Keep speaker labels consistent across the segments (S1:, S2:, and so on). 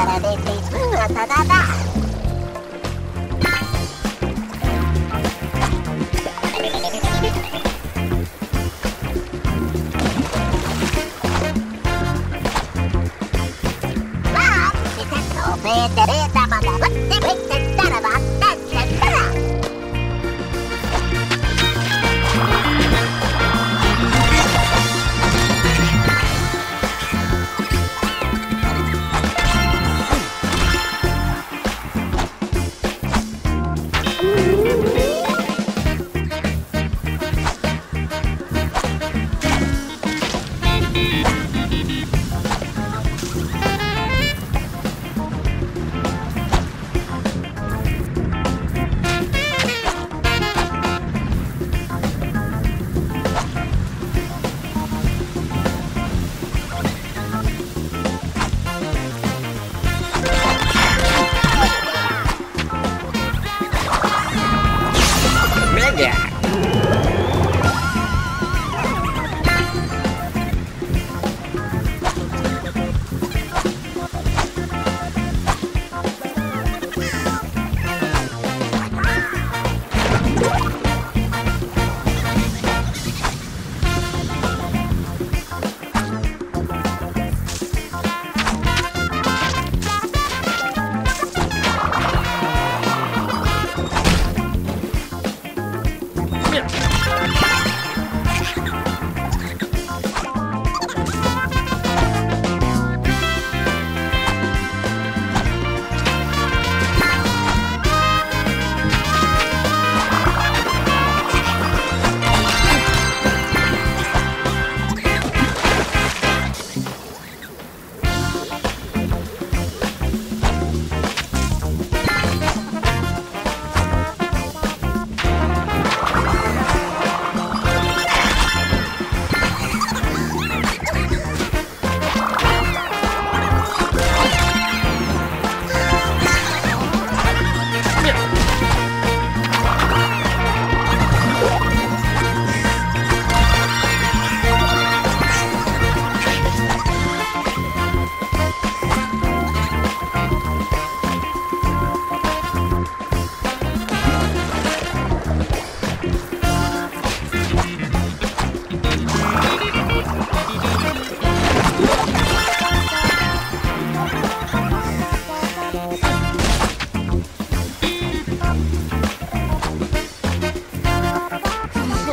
S1: なら0.1はタダだ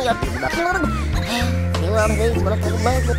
S2: lihat keluar keluar guys bolak banget